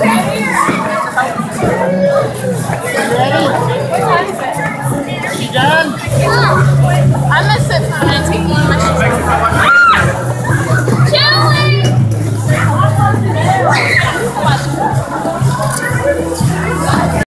Yeah.